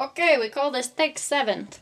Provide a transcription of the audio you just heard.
Okay, we call this take seventh.